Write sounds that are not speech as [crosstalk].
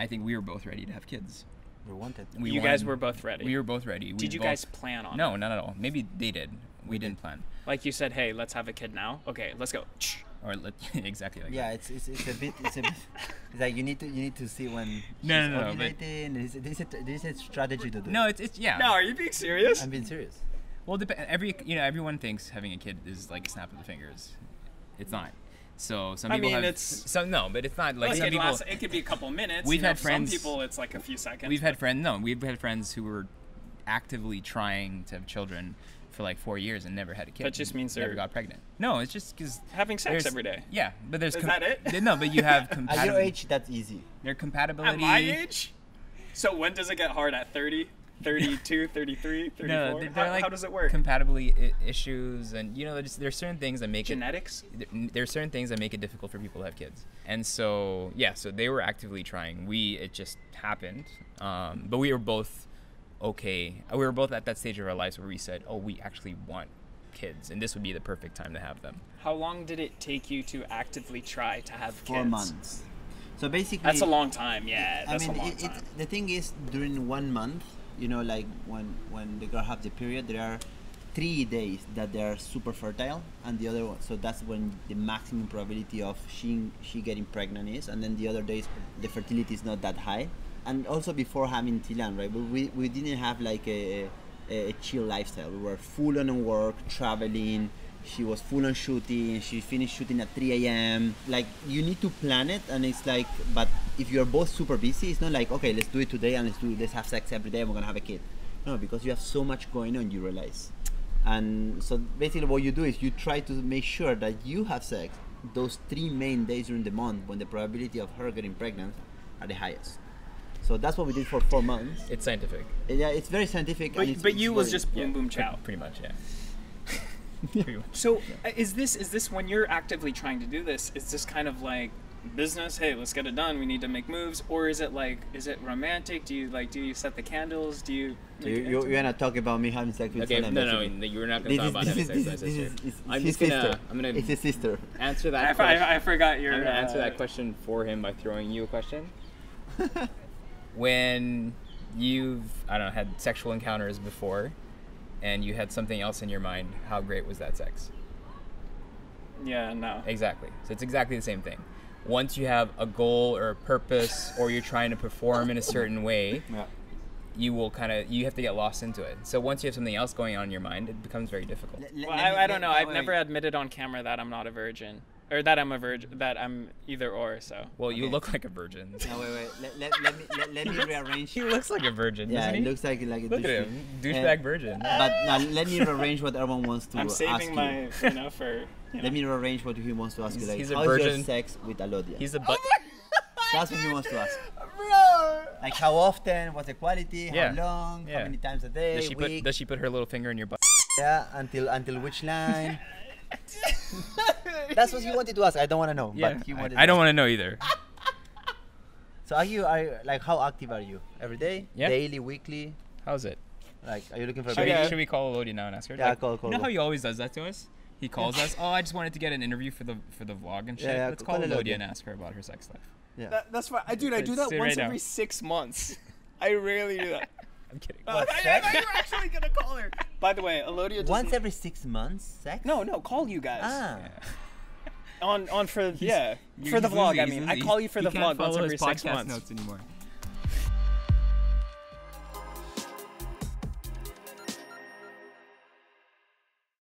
I think we were both ready to have kids. We wanted. We you guys were both ready. We were both ready. We Did you both- guys plan on No, it? not at all. Maybe they did. We didn't plan. Like you said, hey, let's have a kid now. Okay, let's go. Or let, [laughs] exactly like Yeah, that. it's, it's, it's a bit it's a bit [laughs] it's like you need to you need to see when [laughs] No, she's no, no, but- ovulating. There's, there's, a, there's a strategy to do. No, it's it's yeah. No, are you being serious? I'm being serious. Well, dep- every you know everyone thinks having a kid is like a snap of the fingers. It's not. So some people I people mean, have it's- some no, but it's not like Look, some it, people. lasts, it could be a couple minutes. We've you know, had for friends- Some people, it's like a few seconds. We've had friends. No, we've had friends who were actively trying to have children for like four years and never had a kid. That just means they never got pregnant. No, it's just because having sex every day. Yeah, but there's Is that it? [laughs] No, but you have compatibility. [laughs] At your compatibility. age, that's easy. Their compatibility. At my age? So when does it get hard? At 30, 32, 33, 34? No, they're, they're how, like how does it work? compatibility I- issues, and you know, there's, there's certain things that make it Genetics? there- there are certain things that make it difficult for people to have kids and so yeah so they were actively trying we it just happened um, but we were both okay we were both at that stage of our lives where we said oh we actually want kids and this would be the perfect time to have them How long did it take you to actively try to have Four kids? months. So basically, That's a long time. Yeah, I that's mean, a long it, time. it, the thing is, during one month, you know, like when when the girl has the period, there are three days that they are super fertile, and the other one, so that's when the maximum probability of she she getting pregnant is, and then the other days the fertility is not that high. And also before having Thylane, right? We, we didn't have like a, a chill lifestyle. We were full on work, traveling. She was full on shooting. and She finished shooting at 3 a.m. Like you need to plan it, and it's like, but if you're both super busy, it's not like okay, let's do it today and let's do let's have sex every day and we're gonna have a kid. No, because you have so much going on, you realize. And so basically, what you do is you try to make sure that you have sex those three main days during the month when the probability of her getting pregnant are the highest. So that's what we did for four months. it's scientific Yeah, it's very scientific. and but it's, but it's you was very- just boom Yeah, boom pre- chow. pretty much yeah Pretty much. [laughs] So uh, is this is this when you're actively trying to do this? Is this kind of like business? Hey, let's get it done. We need to make moves, or is it like is it romantic? Do you like do you set the candles? Do you? So you, you, you're gonna talk about me having sex with okay someone no no basically. you're not This gonna is talk about this having sex this with is my sister. is i'm his just gonna sister. i'm gonna It's his sister. answer that I, question I, I forgot your. I'm gonna answer uh, that question for him by throwing you a question. [laughs] when you've I don't know had sexual encounters before, and you had something else in your mind, how great was that sex? Yeah, no. Exactly. So it's exactly the same thing. Once you have a goal or a purpose, or you're trying to perform in a certain way, Yeah. you will kind of you have to get lost into it. So once you have something else going on in your mind, it becomes very difficult. Let- let- Well, I, I don't know. I've never admitted on camera that I'm not a virgin, or that I'm a virgin, that I'm either or. So. Well, you Okay. look like a virgin. [laughs] No, wait, wait. Let, let, let me let, let me rearrange. [laughs] he looks like a virgin, Yeah, doesn't he? looks like like a Look at douchebag. him, Uh, douchebag virgin. But now let me rearrange what everyone wants to I'm ask saving my, you know, for. You know. Let me rearrange what he wants to ask you. He's- Like, he's a how's your virgin. sex with Alodia? He's a butt. That's what he wants to ask. Bro. Like, how often? What's the quality? Yeah. How long? Yeah. How many times a day? Does she week? put Does she put her little finger in your butt? yeah, until until which line? [laughs] [laughs] That's what you wanted to ask. I don't want to know. but he wanted I, I don't want to know either. [laughs] So are you are you, like how active are you? Every day? Yeah. Daily, weekly? How's it? Like, are you looking for a Should, baby? we, should we call Alodia now and ask her? Yeah, Like, call- call You know her. how he always does that to us? He calls us. Oh, I just wanted to get an interview for the for the vlog and shit. Yeah, yeah, Let's call call Alodia Alodia. and ask her about her sex life. Yeah. That, that's fine. I, dude, I do that once right now. every six months. [laughs] I rarely do that. I'm kidding. Uh, what I, I thought you were actually gonna call her. By the way, Alodia doesn't. Once every six months, sex? no, no, call you guys. Ah. Yeah. On on for yeah He's- for the vlog. losing- I mean, I call you for He the can't vlog once follow every his six podcast months. notes anymore.